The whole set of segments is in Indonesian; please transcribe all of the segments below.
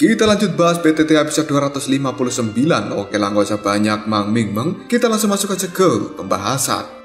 Kita lanjut bahas BTT episode 259. Oke lah nggak usah banyak mang ming meng. Kita langsung masuk aja ke pembahasan.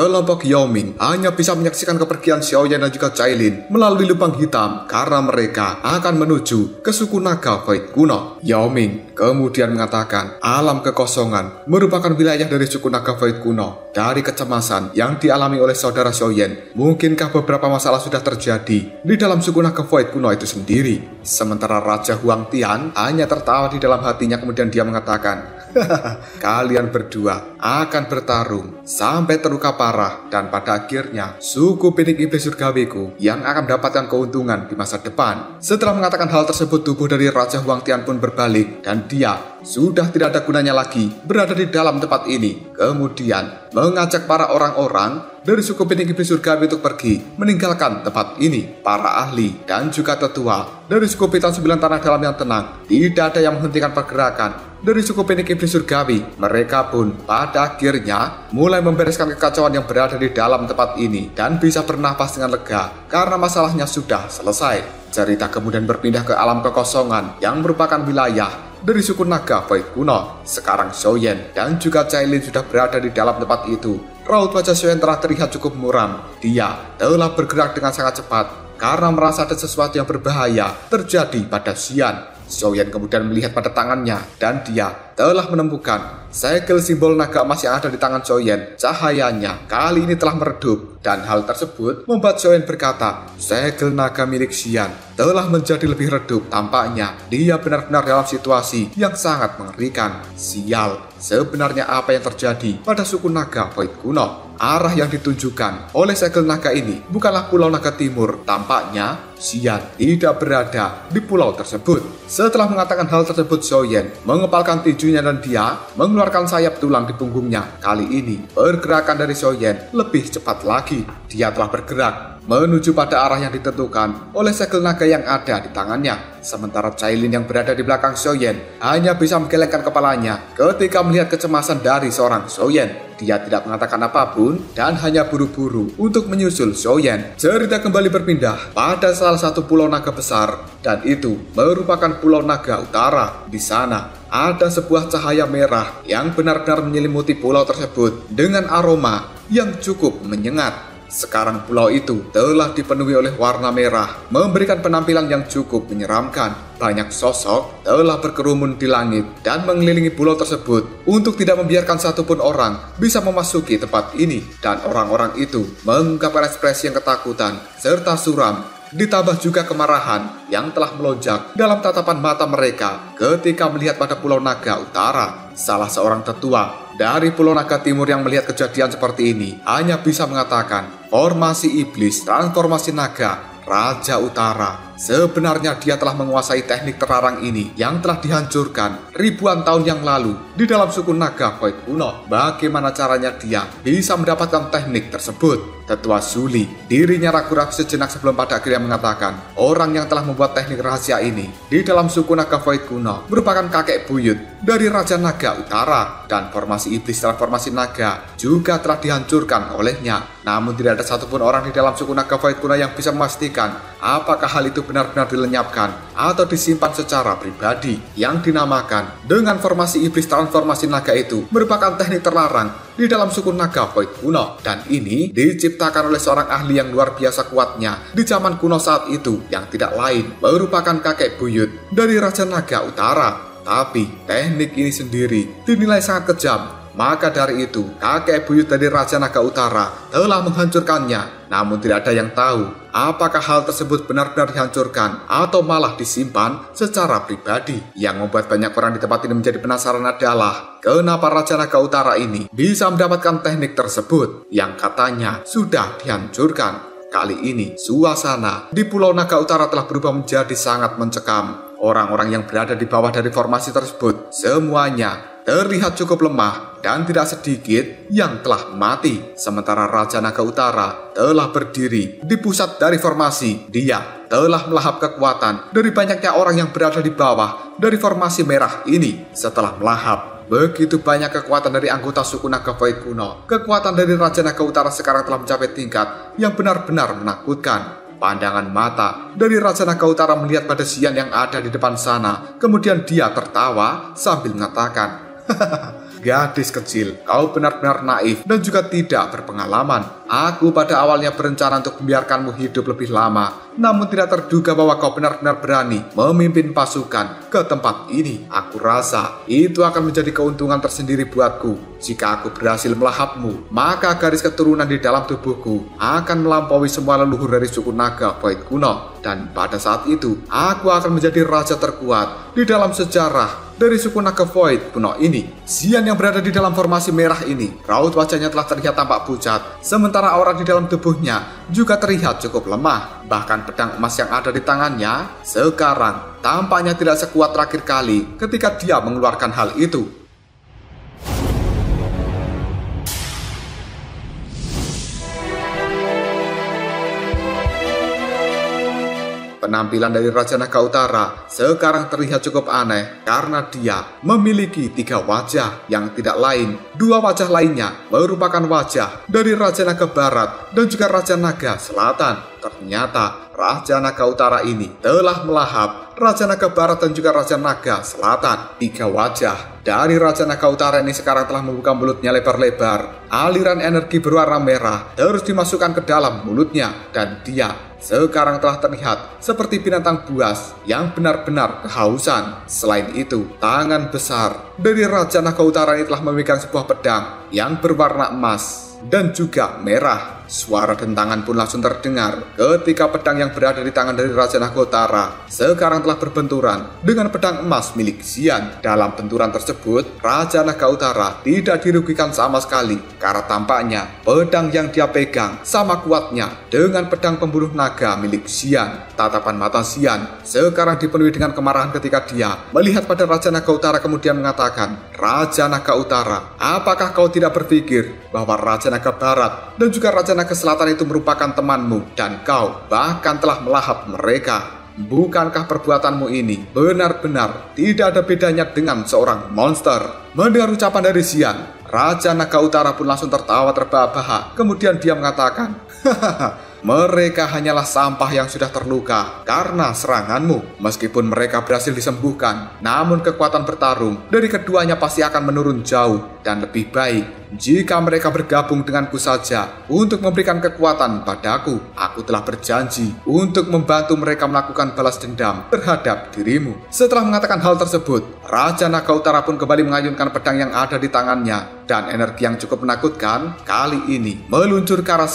Kelompok Yaoming hanya bisa menyaksikan kepergian Xiaoyan dan juga Cailin melalui lubang hitam karena mereka akan menuju ke suku naga Void kuno. Yaoming kemudian mengatakan alam kekosongan merupakan wilayah dari suku naga Void kuno. Dari kecemasan yang dialami oleh saudara Xiaoyan, mungkinkah beberapa masalah sudah terjadi di dalam suku naga Void kuno itu sendiri? Sementara Raja Huang Tian hanya tertawa di dalam hatinya kemudian dia mengatakan, Kalian berdua akan bertarung sampai terluka parah dan pada akhirnya suku pinik iblis surgawiku yang akan mendapatkan keuntungan di masa depan. Setelah mengatakan hal tersebut tubuh dari Raja Huang Tian pun berbalik dan dia sudah tidak ada gunanya lagi berada di dalam tempat ini. Kemudian mengajak para orang-orang dari suku pinik iblis surgawi untuk pergi meninggalkan tempat ini. Para ahli dan juga tetua dari suku piton sembilan tanah dalam yang tenang tidak ada yang menghentikan pergerakan dari suku Penik Iblis Surgawi. Mereka pun pada akhirnya mulai membereskan kekacauan yang berada di dalam tempat ini dan bisa bernafas dengan lega karena masalahnya sudah selesai. Cerita kemudian berpindah ke alam kekosongan yang merupakan wilayah dari suku naga Void kuno. Sekarang Xiaoyan dan juga Cailin sudah berada di dalam tempat itu. Raut wajah Xiaoyan telah terlihat cukup muram. Dia telah bergerak dengan sangat cepat karena merasa ada sesuatu yang berbahaya terjadi pada Xian. Xiaoyan kemudian melihat pada tangannya dan dia telah menemukan segel simbol naga emas yang ada di tangan Xiaoyan. Cahayanya kali ini telah meredup dan hal tersebut membuat Xiaoyan berkata, segel naga milik Xian telah menjadi lebih redup. Tampaknya dia benar-benar dalam situasi yang sangat mengerikan. Sial, sebenarnya apa yang terjadi pada suku naga Void kuno? Arah yang ditunjukkan oleh segel naga ini bukanlah Pulau Naga Timur. Tampaknya Xian tidak berada di pulau tersebut. Setelah mengatakan hal tersebut, Xiaoyan mengepalkan tinjunya dan dia mengeluarkan sayap tulang di punggungnya. Kali ini, pergerakan dari Xiaoyan lebih cepat lagi. Dia telah bergerak menuju pada arah yang ditentukan oleh segel naga yang ada di tangannya. Sementara Cailin yang berada di belakang Xiaoyan hanya bisa menggelengkan kepalanya ketika melihat kecemasan dari seorang Xiaoyan. Dia tidak mengatakan apa pun dan hanya buru-buru untuk menyusul Xiaoyan. Cerita kembali berpindah pada salah satu pulau naga besar dan itu merupakan pulau naga utara. Di sana ada sebuah cahaya merah yang benar-benar menyelimuti pulau tersebut dengan aroma yang cukup menyengat. Sekarang pulau itu telah dipenuhi oleh warna merah, memberikan penampilan yang cukup menyeramkan. Banyak sosok telah berkerumun di langit dan mengelilingi pulau tersebut untuk tidak membiarkan satupun orang bisa memasuki tempat ini. Dan orang-orang itu mengungkapkan ekspresi yang ketakutan serta suram ditambah juga kemarahan yang telah melonjak dalam tatapan mata mereka ketika melihat pada Pulau Naga Utara. Salah seorang tetua dari Pulau Naga Timur yang melihat kejadian seperti ini hanya bisa mengatakan formasi iblis, transformasi naga, Raja Utara. Sebenarnya dia telah menguasai teknik terlarang ini yang telah dihancurkan ribuan tahun yang lalu di dalam suku naga Void kuno. Bagaimana caranya dia bisa mendapatkan teknik tersebut? Tetua Suli, dirinya ragu-ragu sejenak sebelum pada akhirnya mengatakan orang yang telah membuat teknik rahasia ini di dalam suku naga Void kuno merupakan kakek buyut dari Raja Naga Utara dan formasi iblis transformasi naga juga telah dihancurkan olehnya. Namun tidak ada satupun orang di dalam suku naga Void kuno yang bisa memastikan apakah hal itu benar-benar dilenyapkan atau disimpan secara pribadi yang dinamakan dengan formasi iblis transformasi naga itu merupakan teknik terlarang di dalam suku naga Void kuno. Dan ini diciptakan oleh seorang ahli yang luar biasa kuatnya di zaman kuno saat itu yang tidak lain merupakan kakek buyut dari Raja Naga Utara. Tapi teknik ini sendiri dinilai sangat kejam maka dari itu, kakek buyut dari Raja Naga Utara telah menghancurkannya. Namun tidak ada yang tahu apakah hal tersebut benar-benar dihancurkan atau malah disimpan secara pribadi. Yang membuat banyak orang di tempat ini menjadi penasaran adalah kenapa Raja Naga Utara ini bisa mendapatkan teknik tersebut yang katanya sudah dihancurkan. Kali ini, suasana di Pulau Naga Utara telah berubah menjadi sangat mencekam. Orang-orang yang berada di bawah dari formasi tersebut semuanya terlihat cukup lemah dan tidak sedikit yang telah mati. Sementara Raja Naga Utara telah berdiri di pusat dari formasi. Dia telah melahap kekuatan dari banyaknya orang yang berada di bawah dari formasi merah ini. Setelah melahap, begitu banyak kekuatan dari anggota suku naga Void kuno. Kekuatan dari Raja Naga Utara sekarang telah mencapai tingkat yang benar-benar menakutkan. Pandangan mata dari Raja Naga Utara melihat pada Sian yang ada di depan sana. Kemudian dia tertawa sambil mengatakan, Gadis kecil, kau benar-benar naif dan juga tidak berpengalaman. Aku pada awalnya berencana untuk membiarkanmu hidup lebih lama, namun tidak terduga bahwa kau benar-benar berani memimpin pasukan ke tempat ini. Aku rasa itu akan menjadi keuntungan tersendiri buatku. Jika aku berhasil melahapmu, maka garis keturunan di dalam tubuhku akan melampaui semua leluhur dari suku naga Void kuno. Dan pada saat itu, aku akan menjadi raja terkuat di dalam sejarah dari suku naga Void kuno ini. Zian yang berada di dalam formasi merah ini, raut wajahnya telah terlihat tampak pucat, sementara aura di dalam tubuhnya juga terlihat cukup lemah. Bahkan pedang emas yang ada di tangannya sekarang tampaknya tidak sekuat terakhir kali ketika dia mengeluarkan hal itu. Penampilan dari Raja Naga Utara sekarang terlihat cukup aneh karena dia memiliki tiga wajah yang tidak lain. Dua wajah lainnya merupakan wajah dari Raja Naga Barat dan juga Raja Naga Selatan. Ternyata Raja Naga Utara ini telah melahap Raja Naga Barat dan juga Raja Naga Selatan. Tiga wajah dari Raja Naga Utara ini sekarang telah membuka mulutnya lebar-lebar. Aliran energi berwarna merah terus dimasukkan ke dalam mulutnya dan dia sekarang telah terlihat seperti binatang buas yang benar-benar kehausan. Selain itu, tangan besar dari Raja Naga Utara ini telah memegang sebuah pedang yang berwarna emas dan juga merah. Suara dentangan pun langsung terdengar ketika pedang yang berada di tangan dari Raja Nagotara sekarang telah berbenturan dengan pedang emas milik Xian. Dalam benturan tersebut, Raja Naga Utara tidak dirugikan sama sekali karena tampaknya pedang yang dia pegang sama kuatnya dengan pedang pembunuh naga milik Xian. Tatapan mata Xian sekarang dipenuhi dengan kemarahan ketika dia melihat pada Raja Naga Utara kemudian mengatakan, Raja Naga Utara, apakah kau tidak berpikir bahwa Raja Naga Barat dan juga Raja Naga Selatan itu merupakan temanmu dan kau bahkan telah melahap mereka. Bukankah perbuatanmu ini benar-benar tidak ada bedanya dengan seorang monster? Mendengar ucapan dari Sian, Raja Naga Utara pun langsung tertawa terbahak-bahak. Kemudian dia mengatakan, Hahaha, mereka hanyalah sampah yang sudah terluka karena seranganmu. Meskipun mereka berhasil disembuhkan, namun kekuatan bertarung dari keduanya pasti akan menurun jauh dan lebih baik jika mereka bergabung denganku saja untuk memberikan kekuatan padaku. Aku telah berjanji untuk membantu mereka melakukan balas dendam terhadap dirimu. Setelah mengatakan hal tersebut, Raja Naga Utara pun kembali mengayunkan pedang yang ada di tangannya dan energi yang cukup menakutkan kali ini meluncur ke arah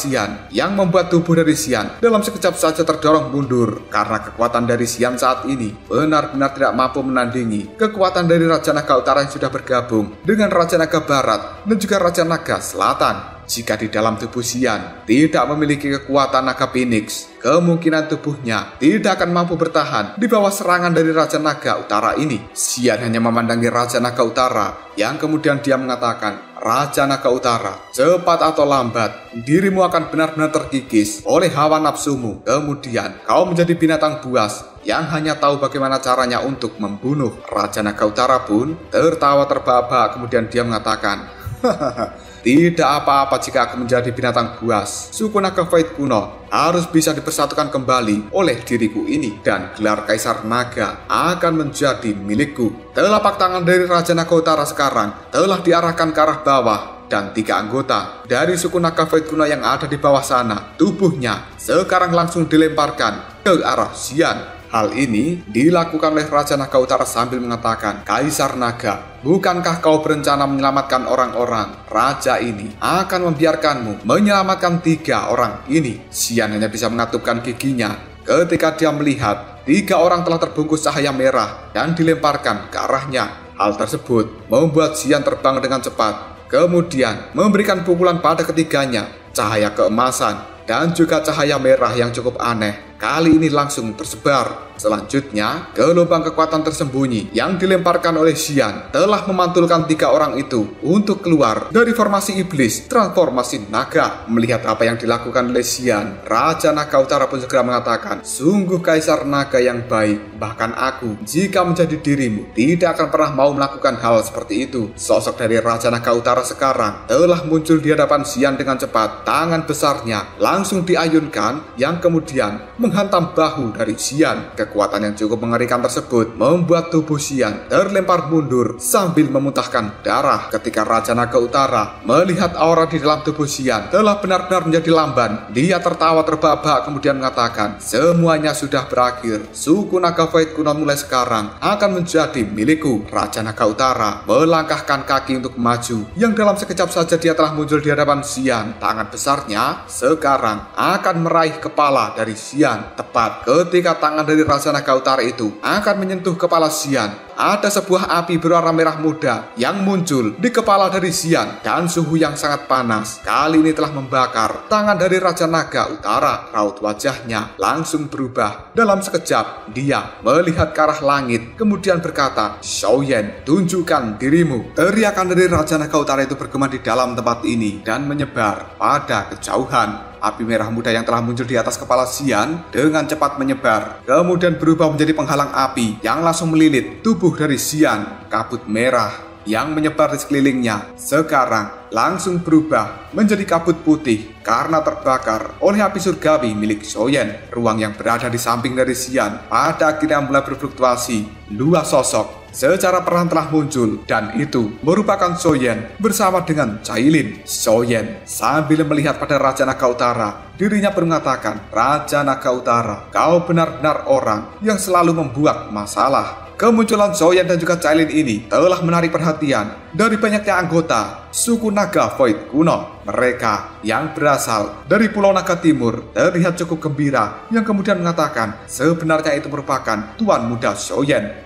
yang membuat tubuh dari Sian dalam sekejap saja terdorong mundur karena kekuatan dari Sian saat ini benar-benar tidak mampu menandingi kekuatan dari Raja Naga Utara yang sudah bergabung dengan Raja Naga Barat dan juga Raja Naga Selatan. Jika di dalam tubuh Sian tidak memiliki kekuatan naga Phoenix, kemungkinan tubuhnya tidak akan mampu bertahan di bawah serangan dari Raja Naga Utara ini. Sian hanya memandangi Raja Naga Utara yang kemudian dia mengatakan, Raja Naga Utara, cepat atau lambat, dirimu akan benar-benar terkikis oleh hawa nafsumu. Kemudian kau menjadi binatang buas yang hanya tahu bagaimana caranya untuk membunuh. Raja Naga Utara pun tertawa terbahak kemudian dia mengatakan, Hahaha, tidak apa-apa jika aku menjadi binatang buas. Suku naga Void kuno harus bisa dipersatukan kembali oleh diriku ini dan gelar Kaisar Naga akan menjadi milikku. Telapak tangan dari Raja Naga Utara sekarang telah diarahkan ke arah bawah dan tiga anggota dari suku naga Void kuno yang ada di bawah sana, tubuhnya sekarang langsung dilemparkan ke arah Xian Hal ini dilakukan oleh Raja Naga Utara sambil mengatakan, Kaisar Naga, bukankah kau berencana menyelamatkan orang-orang? Raja ini akan membiarkanmu menyelamatkan tiga orang ini. Sian hanya bisa mengatupkan giginya ketika dia melihat tiga orang telah terbungkus cahaya merah dan dilemparkan ke arahnya. Hal tersebut membuat Sian terbang dengan cepat, kemudian memberikan pukulan pada ketiganya, cahaya keemasan, dan juga cahaya merah yang cukup aneh kali ini langsung tersebar. Selanjutnya, gelombang kekuatan tersembunyi yang dilemparkan oleh Xian telah memantulkan tiga orang itu untuk keluar dari formasi iblis transformasi naga. Melihat apa yang dilakukan oleh Xian, Raja Naga Utara pun segera mengatakan, sungguh Kaisar Naga yang baik, bahkan aku, jika menjadi dirimu, tidak akan pernah mau melakukan hal seperti itu. Sosok dari Raja Naga Utara sekarang telah muncul di hadapan Xian dengan cepat. Tangan besarnya langsung diayunkan yang kemudian menghantam bahu dari Xian. Kekuatan yang cukup mengerikan tersebut membuat tubuh Xian terlempar mundur sambil memuntahkan darah ketika Raja Naga Utara melihat aura di dalam tubuh Xian telah benar-benar menjadi lamban. Dia tertawa terbahak kemudian mengatakan, semuanya sudah berakhir. Suku Naga Void kuno mulai sekarang akan menjadi milikku. Raja Naga Utara melangkahkan kaki untuk maju yang dalam sekejap saja dia telah muncul di hadapan Xian. Tangan besarnya sekarang akan meraih kepala dari Xian. Tepat ketika tangan dari Raja Naga Utara itu akan menyentuh kepala Xian, ada sebuah api berwarna merah muda yang muncul di kepala dari Xian dan suhu yang sangat panas. Kali ini telah membakar tangan dari Raja Naga Utara. Raut wajahnya langsung berubah. Dalam sekejap, dia melihat ke arah langit, kemudian berkata, Xiaoyan, tunjukkan dirimu. Teriakan dari Raja Naga Utara itu bergema di dalam tempat ini dan menyebar pada kejauhan. Api merah muda yang telah muncul di atas kepala Xian dengan cepat menyebar, kemudian berubah menjadi penghalang api yang langsung melilit tubuh dari Xian. Kabut merah yang menyebar di sekelilingnya sekarang langsung berubah menjadi kabut putih karena terbakar oleh api surgawi milik Soyen. Ruang yang berada di samping dari Xian pada akhirnya mulai berfluktuasi. Dua sosok secara perlahan telah muncul dan itu merupakan Soyen bersama dengan Cailin. Soyen sambil melihat pada Raja Naga Utara, dirinya mengatakan, Raja Naga Utara, kau benar-benar orang yang selalu membuat masalah. Kemunculan Soyen dan juga Cailin ini telah menarik perhatian dari banyaknya anggota suku Naga Void kuno. Mereka yang berasal dari Pulau Naga Timur terlihat cukup gembira yang kemudian mengatakan sebenarnya itu merupakan Tuan Muda Soyen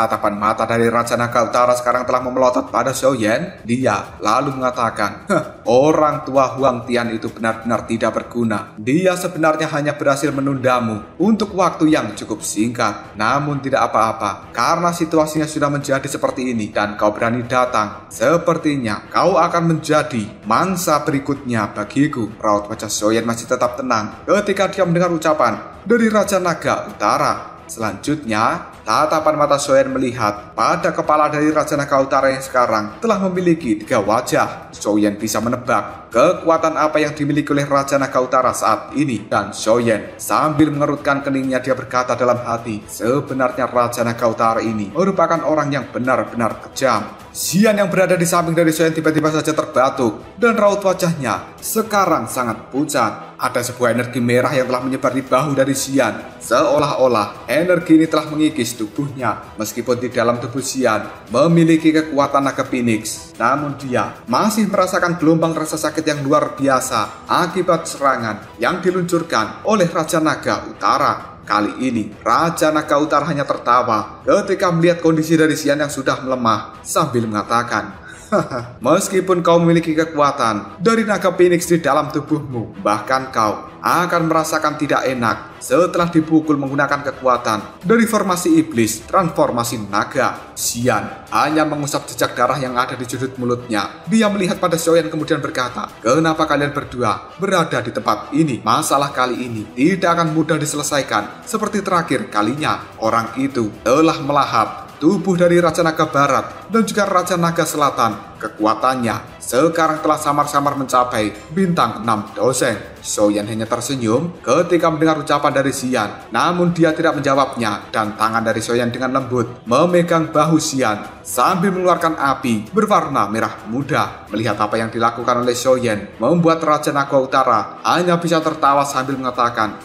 Tatapan mata dari Raja Naga Utara sekarang telah memelotot pada Xiaoyan. Dia lalu mengatakan, orang tua Huang Tian itu benar-benar tidak berguna. Dia sebenarnya hanya berhasil menundamu untuk waktu yang cukup singkat. Namun tidak apa-apa, karena situasinya sudah menjadi seperti ini dan kau berani datang. Sepertinya kau akan menjadi mangsa berikutnya bagiku. Raut wajah Xiaoyan masih tetap tenang ketika dia mendengar ucapan dari Raja Naga Utara. Selanjutnya, tatapan mata Soyen melihat pada kepala dari Raja Naga Utara yang sekarang telah memiliki tiga wajah. Soyen bisa menebak kekuatan apa yang dimiliki oleh Raja Naga Utara saat ini. Dan Soyen sambil mengerutkan keningnya dia berkata dalam hati, sebenarnya Raja Naga Utara ini merupakan orang yang benar-benar kejam. Xian yang berada di samping dari Soyen tiba-tiba saja terbatuk dan raut wajahnya sekarang sangat pucat. Ada sebuah energi merah yang telah menyebar di bahu dari Xian. Seolah-olah energi ini telah mengikis tubuhnya. Meskipun di dalam tubuh Xian memiliki kekuatan naga Phoenix. Namun dia masih merasakan gelombang rasa sakit yang luar biasa akibat serangan yang diluncurkan oleh Raja Naga Utara. Kali ini, Raja Naga Utara hanya tertawa ketika melihat kondisi dari Xian yang sudah melemah sambil mengatakan, Meskipun kau memiliki kekuatan dari naga Phoenix di dalam tubuhmu, bahkan kau akan merasakan tidak enak setelah dipukul menggunakan kekuatan dari formasi iblis transformasi naga. Xian hanya mengusap jejak darah yang ada di sudut mulutnya. Dia melihat pada Xiaoyan kemudian berkata, Kenapa kalian berdua berada di tempat ini? Masalah kali ini tidak akan mudah diselesaikan seperti terakhir kalinya. Orang itu telah melahap tubuh dari Raja Naga Barat dan juga Raja Naga Selatan. Kekuatannya sekarang telah samar-samar mencapai bintang 6 dosen. Soyan hanya tersenyum ketika mendengar ucapan dari Xian. Namun dia tidak menjawabnya dan tangan dari Soyan dengan lembut memegang bahu Xian sambil mengeluarkan api berwarna merah muda. Melihat apa yang dilakukan oleh Soyan membuat Raja Naga Utara hanya bisa tertawa sambil mengatakan,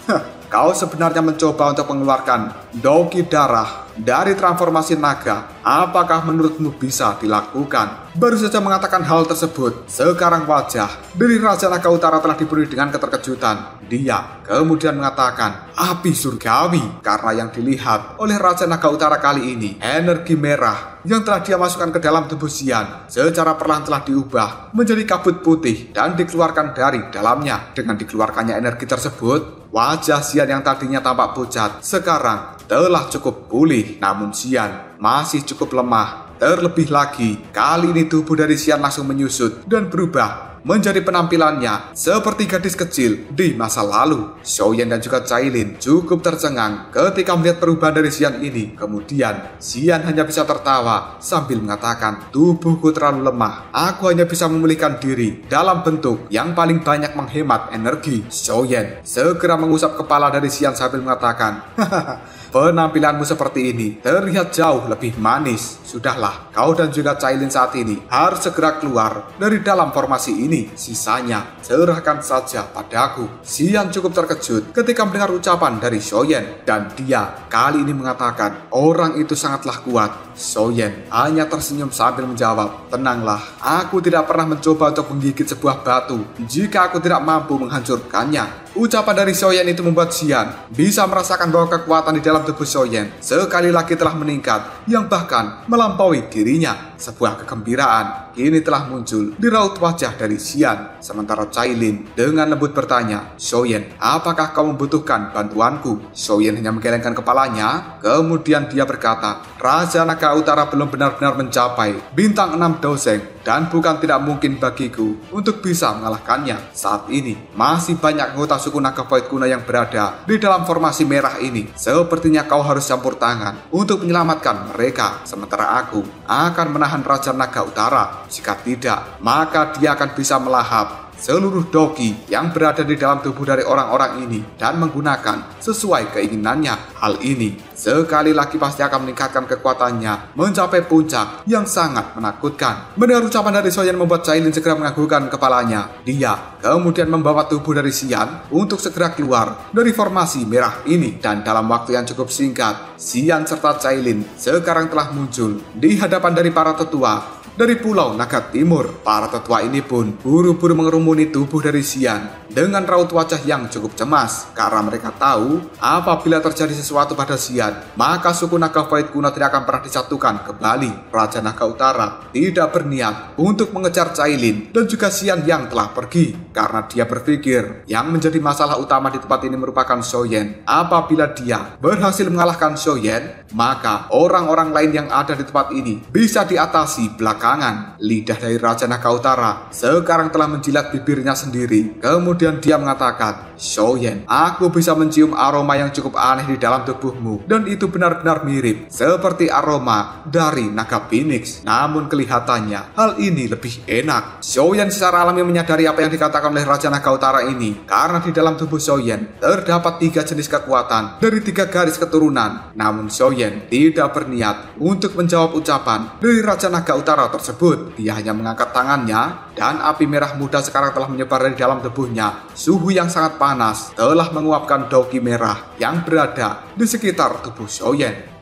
Kau sebenarnya mencoba untuk mengeluarkan doki darah dari transformasi naga. Apakah menurutmu bisa dilakukan? Baru saja mengatakan hal tersebut. Sekarang wajah dari Raja Naga Utara telah dipenuhi dengan keterkejutan. Dia kemudian mengatakan, api surgawi. Karena yang dilihat oleh Raja Naga Utara kali ini, energi merah yang telah dia masukkan ke dalam tubuh Sian secara perlahan telah diubah menjadi kabut putih dan dikeluarkan dari dalamnya. Dengan dikeluarkannya energi tersebut, wajah Sian yang tadinya tampak pucat sekarang telah cukup pulih. Namun Sian masih cukup lemah. Terlebih lagi, kali ini tubuh dari Sian langsung menyusut dan berubah menjadi penampilannya seperti gadis kecil di masa lalu. Xiaoyan dan juga Cailin cukup tercengang ketika melihat perubahan dari Xian ini. Kemudian, Xian hanya bisa tertawa sambil mengatakan, tubuhku terlalu lemah. Aku hanya bisa memulihkan diri dalam bentuk yang paling banyak menghemat energi. Xiaoyan segera mengusap kepala dari Xian sambil mengatakan, hahaha, Penampilanmu seperti ini terlihat jauh lebih manis. Sudahlah, kau dan juga Cailin saat ini harus segera keluar dari dalam formasi ini. Sisanya, serahkan saja padaku. Xian cukup terkejut ketika mendengar ucapan dari Shoyen. Dan dia kali ini mengatakan, orang itu sangatlah kuat. Shoyen hanya tersenyum sambil menjawab, Tenanglah, aku tidak pernah mencoba untuk menggigit sebuah batu jika aku tidak mampu menghancurkannya. Ucapan dari Shoyen itu membuat Xian bisa merasakan bahwa kekuatan di dalam tubuh Shoyen sekali lagi telah meningkat yang bahkan melampaui dirinya. Sebuah kegembiraan kini telah muncul di raut wajah dari Xian. Sementara Cailin dengan lembut bertanya, Shoyen, apakah kau membutuhkan bantuanku? Shoyen hanya menggelengkan kepalanya, kemudian dia berkata, Raja Naga Utara belum benar-benar mencapai bintang 6 doseng dan bukan tidak mungkin bagiku untuk bisa mengalahkannya. Saat ini masih banyak anggota suku naga void kuno yang berada di dalam formasi merah ini. Sepertinya kau harus campur tangan untuk menyelamatkan mereka. Sementara aku akan menahan Raja Naga Utara. Jika tidak, maka dia akan bisa melahap seluruh doki yang berada di dalam tubuh dari orang-orang ini dan menggunakan sesuai keinginannya. Hal ini sekali lagi pasti akan meningkatkan kekuatannya mencapai puncak yang sangat menakutkan. Mendengar ucapan dari Soyan membuat Cailin segera menganggukkan kepalanya. Dia kemudian membawa tubuh dari Sian untuk segera keluar dari formasi merah ini dan dalam waktu yang cukup singkat, Sian serta Cailin sekarang telah muncul di hadapan dari para tetua dari Pulau Naga Timur. Para tetua ini pun buru-buru mengerumuni tubuh dari Sian dengan raut wajah yang cukup cemas karena mereka tahu apabila terjadi sesuatu pada Sian, maka suku Naga Void kuno tidak akan pernah disatukan kembali. Raja Naga Utara tidak berniat untuk mengejar Cailin dan juga Sian yang telah pergi karena dia berpikir yang menjadi masalah utama di tempat ini merupakan Shoyen. Apabila dia berhasil mengalahkan Shoyen, maka orang-orang lain yang ada di tempat ini bisa diatasi belakang belakangan, lidah dari Raja Naga Utara sekarang telah menjilat bibirnya sendiri. Kemudian dia mengatakan, Shoyen, aku bisa mencium aroma yang cukup aneh di dalam tubuhmu. Dan itu benar-benar mirip seperti aroma dari naga phoenix. Namun kelihatannya hal ini lebih enak. Shoyen secara alami menyadari apa yang dikatakan oleh Raja Naga Utara ini. Karena di dalam tubuh Shoyen terdapat tiga jenis kekuatan dari tiga garis keturunan. Namun Shoyen tidak berniat untuk menjawab ucapan dari Raja Naga Utara tersebut. Dia hanya mengangkat tangannya dan api merah muda sekarang telah menyebar dari dalam tubuhnya. Suhu yang sangat panas telah menguapkan doki merah yang berada di sekitar tubuh Shoyen.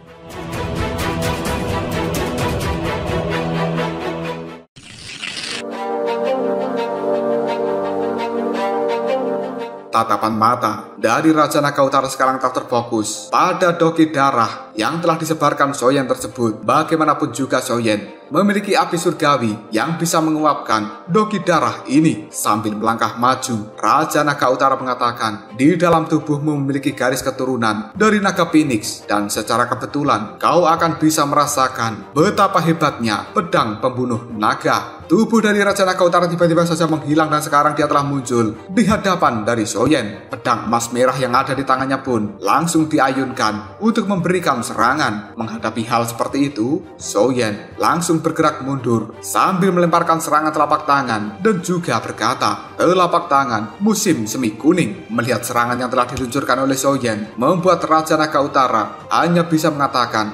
Tatapan mata dari Raja Naga Utara sekarang tak terfokus pada doki darah yang telah disebarkan Soyen tersebut. Bagaimanapun juga Soyen memiliki api surgawi yang bisa menguapkan doki darah ini. Sambil melangkah maju, Raja Naga Utara mengatakan, di dalam tubuhmu memiliki garis keturunan dari Naga Phoenix dan secara kebetulan kau akan bisa merasakan betapa hebatnya pedang pembunuh naga. Tubuh dari Raja Naga Utara tiba-tiba saja menghilang dan sekarang dia telah muncul di hadapan dari Soyen. Pedang emas merah yang ada di tangannya pun langsung diayunkan untuk memberikan serangan. Menghadapi hal seperti itu, Soyen langsung bergerak mundur sambil melemparkan serangan telapak tangan dan juga berkata, telapak tangan musim semi kuning. Melihat serangan yang telah diluncurkan oleh Soyen, membuat Raja Naga Utara hanya bisa mengatakan,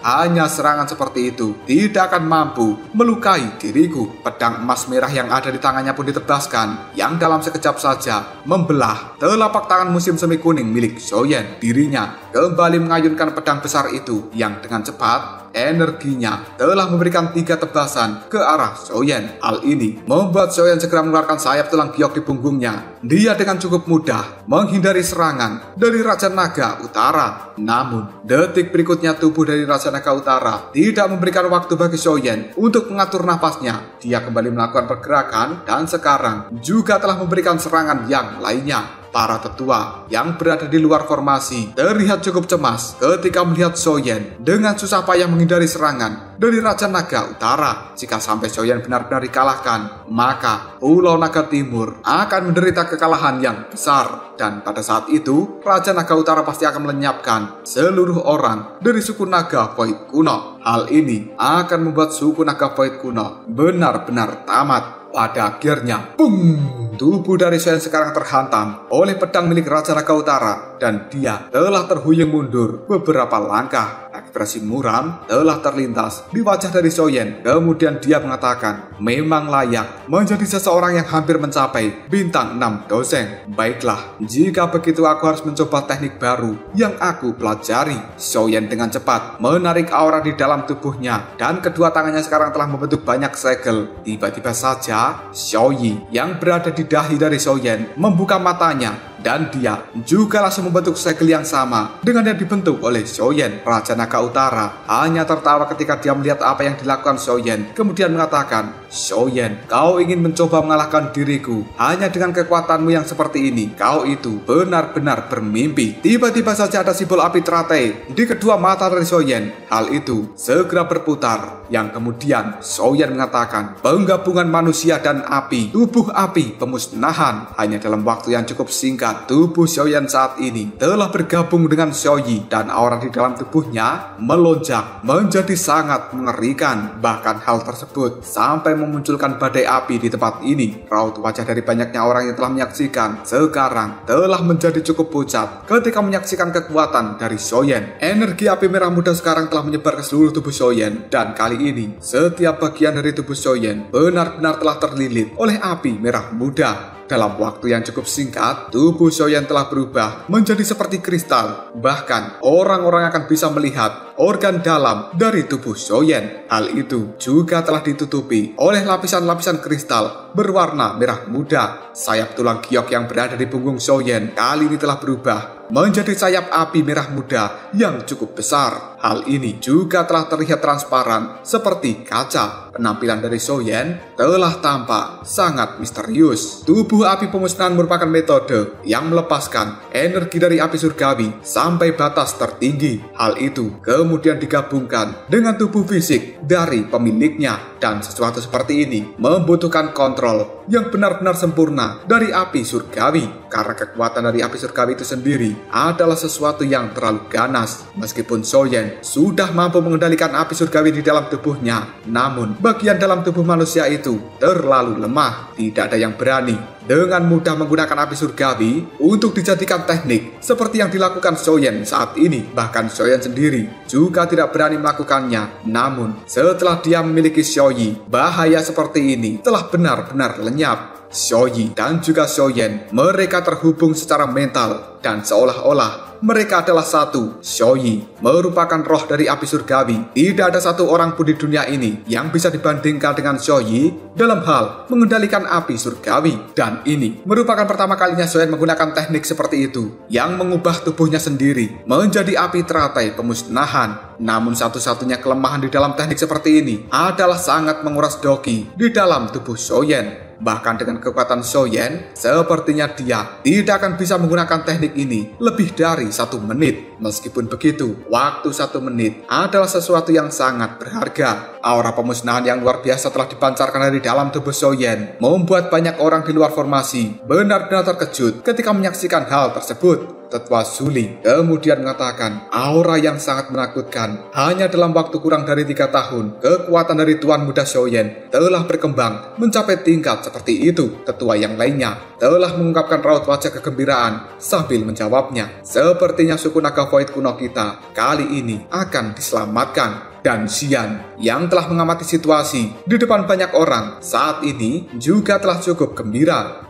hanya serangan seperti itu tidak akan mampu melukai diriku. Pedang emas merah yang ada di tangannya pun ditebaskan, yang dalam sekejap saja membelah telapak tangan musim semi kuning milik Shoyen. Dirinya kembali mengayunkan pedang besar itu yang dengan cepat energinya telah memberikan tiga tebasan ke arah Soyen. Hal ini membuat Soyen segera mengeluarkan sayap tulang giok di punggungnya. Dia dengan cukup mudah menghindari serangan dari Raja Naga Utara. Namun, detik berikutnya tubuh dari Raja Naga Utara tidak memberikan waktu bagi Soyen untuk mengatur nafasnya. Dia kembali melakukan pergerakan dan sekarang juga telah memberikan serangan yang lainnya. Para tetua yang berada di luar formasi terlihat cukup cemas ketika melihat Soyen dengan susah payah menghindari serangan dari Raja Naga Utara. Jika sampai Soyen benar-benar dikalahkan, maka Pulau Naga Timur akan menderita kekalahan yang besar. Dan pada saat itu, Raja Naga Utara pasti akan melenyapkan seluruh orang dari suku Naga Void kuno. Hal ini akan membuat suku Naga Void kuno benar-benar tamat. Pada akhirnya, boom! Tubuh dari Soyen sekarang terhantam oleh pedang milik Raja Naga Utara dan dia telah terhuyung mundur beberapa langkah. Ekspresi muram telah terlintas di wajah dari Soyen. Kemudian dia mengatakan, memang layak menjadi seseorang yang hampir mencapai bintang 6 dosen. Baiklah, jika begitu aku harus mencoba teknik baru yang aku pelajari. Soyen dengan cepat menarik aura di dalam tubuhnya dan kedua tangannya sekarang telah membentuk banyak segel. Tiba-tiba saja, Xiaoyi yang berada di dahi dari Soyen membuka matanya dan dia juga langsung membentuk segel yang sama dengan yang dibentuk oleh Shoyen, Raja Naga Utara. Hanya tertawa ketika dia melihat apa yang dilakukan Shoyen, kemudian mengatakan, Shoyen, kau ingin mencoba mengalahkan diriku hanya dengan kekuatanmu yang seperti ini. Kau itu benar-benar bermimpi. Tiba-tiba saja ada simbol api teratai di kedua mata dari Shoyen. Hal itu segera berputar, yang kemudian Shoyen mengatakan, penggabungan manusia dan api, tubuh api pemusnahan hanya dalam waktu yang cukup singkat tubuh Xiaoyan saat ini telah bergabung dengan Xiaoyi dan aura di dalam tubuhnya melonjak menjadi sangat mengerikan. Bahkan hal tersebut sampai memunculkan badai api di tempat ini. Raut wajah dari banyaknya orang yang telah menyaksikan sekarang telah menjadi cukup pucat ketika menyaksikan kekuatan dari Xiaoyan. Energi api merah muda sekarang telah menyebar ke seluruh tubuh Xiaoyan dan kali ini setiap bagian dari tubuh Xiaoyan benar-benar telah terlilit oleh api merah muda. Dalam waktu yang cukup singkat, tubuh Shoyan telah berubah menjadi seperti kristal. Bahkan, orang-orang akan bisa melihat organ dalam dari tubuh Shoyan. Hal itu juga telah ditutupi oleh lapisan-lapisan kristal berwarna merah muda. Sayap tulang giok yang berada di punggung Shoyan kali ini telah berubah menjadi sayap api merah muda yang cukup besar. Hal ini juga telah terlihat transparan seperti kaca. Penampilan dari Soyen telah tampak sangat misterius. Tubuh api pemusnahan merupakan metode yang melepaskan energi dari api surgawi sampai batas tertinggi. Hal itu kemudian digabungkan dengan tubuh fisik dari pemiliknya dan sesuatu seperti ini membutuhkan kontrol yang benar-benar sempurna dari api surgawi karena kekuatan dari api surgawi itu sendiri adalah sesuatu yang terlalu ganas. Meskipun Soyen sudah mampu mengendalikan api surgawi di dalam tubuhnya, namun bagian dalam tubuh manusia itu terlalu lemah. Tidak ada yang berani dengan mudah menggunakan api surgawi untuk dijadikan teknik seperti yang dilakukan Soyen saat ini. Bahkan Soyen sendiri juga tidak berani melakukannya. Namun, setelah dia memiliki Shoyi, bahaya seperti ini telah benar-benar lenyap. Shoyi dan juga Shoyen mereka terhubung secara mental dan seolah-olah mereka adalah satu. Shoyi merupakan roh dari api surgawi. Tidak ada satu orang pun di dunia ini yang bisa dibandingkan dengan Shoyi dalam hal mengendalikan api surgawi. Dan ini merupakan pertama kalinya Shoyen menggunakan teknik seperti itu yang mengubah tubuhnya sendiri menjadi api teratai pemusnahan. Namun satu-satunya kelemahan di dalam teknik seperti ini adalah sangat menguras doki di dalam tubuh Shoyen. Bahkan dengan kekuatan Shoyen, sepertinya dia tidak akan bisa menggunakan teknik ini lebih dari satu menit. Meskipun begitu, waktu satu menit adalah sesuatu yang sangat berharga. Aura pemusnahan yang luar biasa telah dipancarkan dari dalam tubuh Shoyen, membuat banyak orang di luar formasi benar-benar terkejut ketika menyaksikan hal tersebut. Tetua Suli kemudian mengatakan aura yang sangat menakutkan. Hanya dalam waktu kurang dari tiga tahun, kekuatan dari Tuan Muda Shoyen telah berkembang mencapai tingkat seperti itu. Tetua yang lainnya telah mengungkapkan raut wajah kegembiraan sambil menjawabnya. Sepertinya suku naga Void kuno kita kali ini akan diselamatkan dan Xian yang telah mengamati situasi di depan banyak orang saat ini juga telah cukup gembira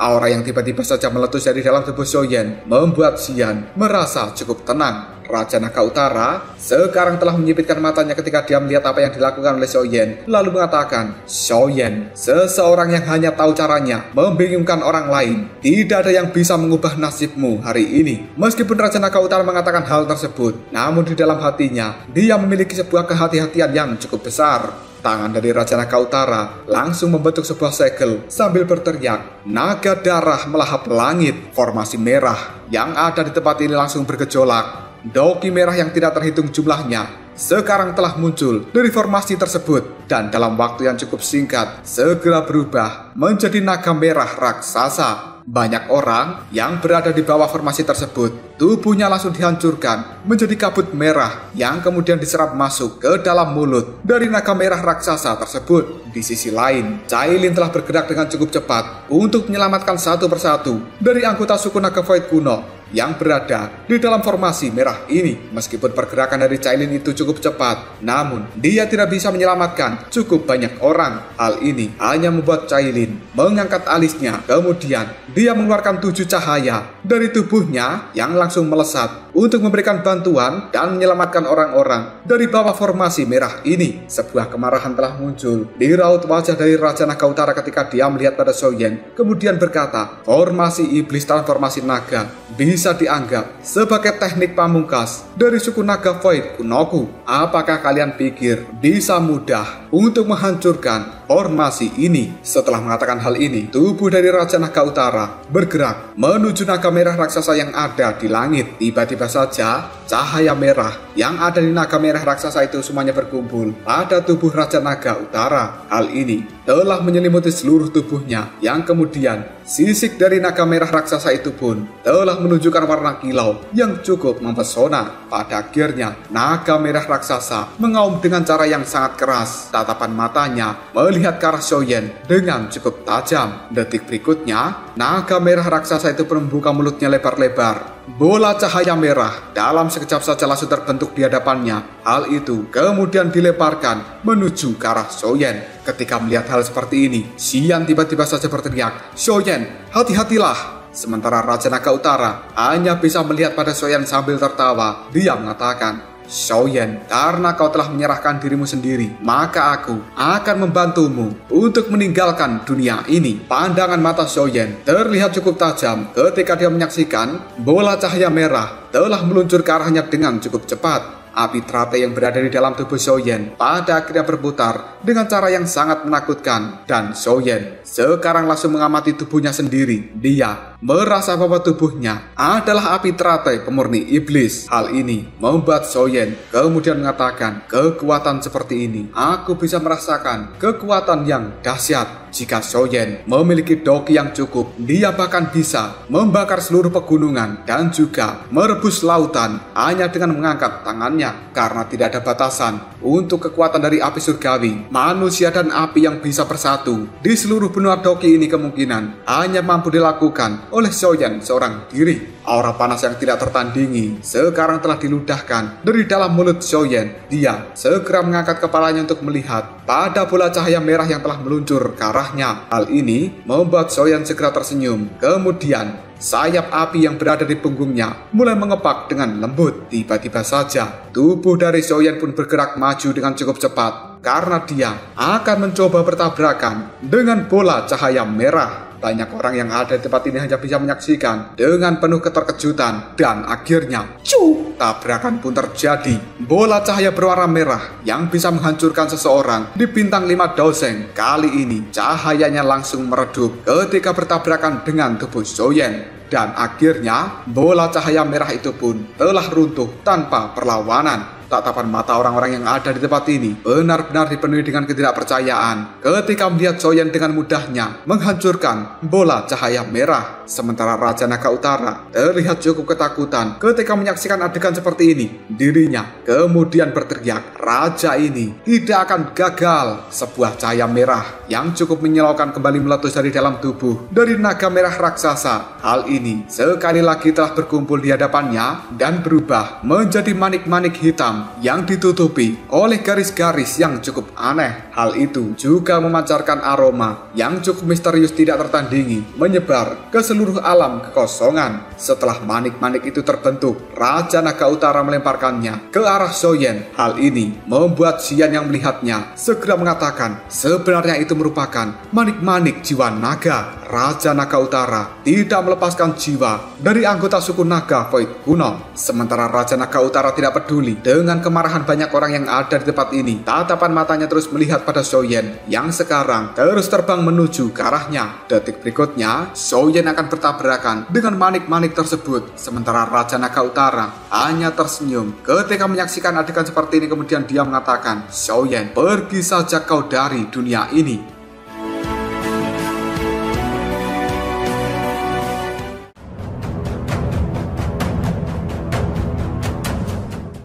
Aura yang tiba-tiba saja meletus dari dalam tubuh Shoyen membuat Xian merasa cukup tenang. Raja Naga Utara sekarang telah menyipitkan matanya ketika dia melihat apa yang dilakukan oleh Xiaoyan, lalu mengatakan, Xiaoyan, seseorang yang hanya tahu caranya membingungkan orang lain. Tidak ada yang bisa mengubah nasibmu hari ini. Meskipun Raja Naga Utara mengatakan hal tersebut, namun di dalam hatinya, dia memiliki sebuah kehati-hatian yang cukup besar. Tangan dari Raja Naga Utara langsung membentuk sebuah segel sambil berteriak, naga darah melahap langit, formasi merah yang ada di tempat ini langsung bergejolak. Doki merah yang tidak terhitung jumlahnya sekarang telah muncul dari formasi tersebut dan dalam waktu yang cukup singkat segera berubah menjadi naga merah raksasa. Banyak orang yang berada di bawah formasi tersebut, tubuhnya langsung dihancurkan menjadi kabut merah yang kemudian diserap masuk ke dalam mulut dari naga merah raksasa tersebut. Di sisi lain, Cailin telah bergerak dengan cukup cepat untuk menyelamatkan satu persatu dari anggota suku naga Void kuno yang berada di dalam formasi merah ini. Meskipun pergerakan dari Cailin itu cukup cepat, namun dia tidak bisa menyelamatkan cukup banyak orang. Hal ini hanya membuat Cailin mengangkat alisnya. Kemudian dia mengeluarkan tujuh cahaya dari tubuhnya yang langsung melesat untuk memberikan bantuan dan menyelamatkan orang-orang dari bawah formasi merah ini. Sebuah kemarahan telah muncul di raut wajah dari Raja Naga Utara ketika dia melihat pada Soyen, kemudian berkata, formasi iblis transformasi naga bisa dianggap sebagai teknik pamungkas dari suku naga Void Kunoku. Apakah kalian pikir bisa mudah untuk menghancurkan formasi ini? Setelah mengatakan hal ini, tubuh dari Raja Naga Utara bergerak menuju naga merah raksasa yang ada di langit. Tiba-tiba saja, cahaya merah yang ada di naga merah raksasa itu semuanya berkumpul pada tubuh Raja Naga Utara. Hal ini telah menyelimuti seluruh tubuhnya yang kemudian sisik dari naga merah raksasa itu pun telah menunjukkan warna kilau yang cukup mempesona. Pada akhirnya, naga merah raksasa mengaum dengan cara yang sangat keras. Tatapan matanya melihat ke arah Shoyen dengan cukup tajam. Detik berikutnya, naga merah raksasa itu membuka mulutnya lebar-lebar Bola cahaya merah dalam sekejap saja langsung terbentuk di hadapannya. Hal itu kemudian dileparkan menuju ke arah Soyen. Ketika melihat hal seperti ini, Xian tiba-tiba saja berteriak, Soyen, hati-hatilah. Sementara Raja Naga Utara hanya bisa melihat pada Soyen sambil tertawa. Dia mengatakan, Xiaoyan, karena kau telah menyerahkan dirimu sendiri, maka aku akan membantumu untuk meninggalkan dunia ini. Pandangan mata Xiaoyan terlihat cukup tajam ketika dia menyaksikan bola cahaya merah telah meluncur ke arahnya dengan cukup cepat. Api teratai yang berada di dalam tubuh Xiaoyan pada akhirnya berputar dengan cara yang sangat menakutkan dan Xiaoyan sekarang langsung mengamati tubuhnya sendiri. Dia merasa bahwa tubuhnya adalah api teratai pemurni iblis. Hal ini membuat Xiaoyan kemudian mengatakan kekuatan seperti ini aku bisa merasakan kekuatan yang dahsyat jika Soyen memiliki doki yang cukup, dia bahkan bisa membakar seluruh pegunungan dan juga merebus lautan hanya dengan mengangkat tangannya karena tidak ada batasan untuk kekuatan dari api surgawi. Manusia dan api yang bisa bersatu di seluruh benua doki ini kemungkinan hanya mampu dilakukan oleh Soyen seorang diri. Aura panas yang tidak tertandingi sekarang telah diludahkan dari dalam mulut Xiaoyan. Dia segera mengangkat kepalanya untuk melihat pada bola cahaya merah yang telah meluncur ke arahnya. Hal ini membuat Xiaoyan segera tersenyum. Kemudian sayap api yang berada di punggungnya mulai mengepak dengan lembut. Tiba-tiba saja, tubuh dari Xiaoyan pun bergerak maju dengan cukup cepat karena dia akan mencoba bertabrakan dengan bola cahaya merah. Banyak orang yang ada di tempat ini hanya bisa menyaksikan dengan penuh keterkejutan dan akhirnya cu tabrakan pun terjadi. Bola cahaya berwarna merah yang bisa menghancurkan seseorang di bintang 5 doseng. Kali ini cahayanya langsung meredup ketika bertabrakan dengan tubuh Soyen dan akhirnya bola cahaya merah itu pun telah runtuh tanpa perlawanan. Tatapan mata orang-orang yang ada di tempat ini benar-benar dipenuhi dengan ketidakpercayaan ketika melihat Soyen dengan mudahnya menghancurkan bola cahaya merah. Sementara Raja Naga Utara terlihat cukup ketakutan ketika menyaksikan adegan seperti ini. Dirinya kemudian berteriak, Raja ini tidak akan gagal. Sebuah cahaya merah yang cukup menyilaukan kembali meletus dari dalam tubuh dari naga merah raksasa. Hal ini sekali lagi telah berkumpul di hadapannya dan berubah menjadi manik-manik hitam yang ditutupi oleh garis-garis yang cukup aneh. Hal itu juga memancarkan aroma yang cukup misterius tidak tertandingi, menyebar ke seluruh alam kekosongan. Setelah manik-manik itu terbentuk, Raja Naga Utara melemparkannya ke arah Soyen. Hal ini membuat Xian yang melihatnya segera mengatakan sebenarnya itu merupakan manik-manik jiwa naga. Raja Naga Utara tidak melepaskan jiwa dari anggota suku naga Void kuno. Sementara Raja Naga Utara tidak peduli dengan kemarahan banyak orang yang ada di tempat ini. Tatapan matanya terus melihat pada Soyen yang sekarang terus terbang menuju ke arahnya. Detik berikutnya, Soyen akan bertabrakan dengan manik-manik tersebut. Sementara Raja Naga Utara hanya tersenyum ketika menyaksikan adegan seperti ini kemudian dia mengatakan, Soyen, pergi saja kau dari dunia ini.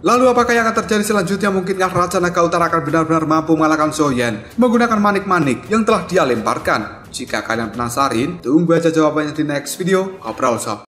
Lalu apakah yang akan terjadi selanjutnya? Mungkinkah Raja Naga Utara akan benar-benar mampu mengalahkan Soyen menggunakan manik-manik yang telah dia lemparkan? Jika kalian penasaran, tunggu aja jawabannya di next video. Sob.